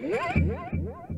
What?